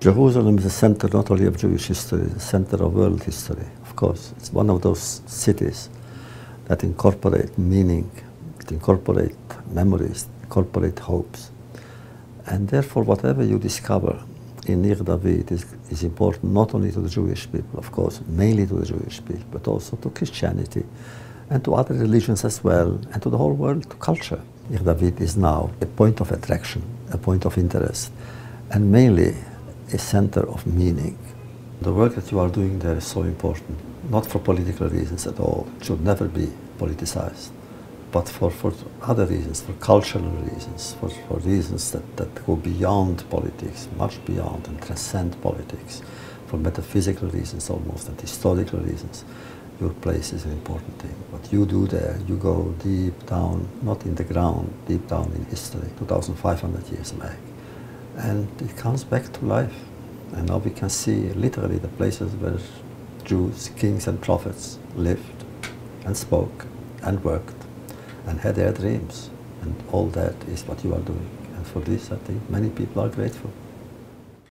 Jerusalem is a center not only of Jewish history, it's a center of world history, of course. It's one of those cities that incorporate meaning, that incorporate memories, incorporate hopes. And therefore, whatever you discover in Ir David is, is important not only to the Jewish people, of course, mainly to the Jewish people, but also to Christianity and to other religions as well, and to the whole world, to culture. Ir David is now a point of attraction, a point of interest, and mainly a center of meaning. The work that you are doing there is so important, not for political reasons at all. It should never be politicized, but for, for other reasons, for cultural reasons, for, for reasons that, that go beyond politics, much beyond and transcend politics, for metaphysical reasons almost and historical reasons. Your place is an important thing. What you do there, you go deep down, not in the ground, deep down in history, 2,500 years back and it comes back to life. And now we can see literally the places where Jews, kings and prophets lived and spoke and worked and had their dreams. And all that is what you are doing. And for this, I think many people are grateful.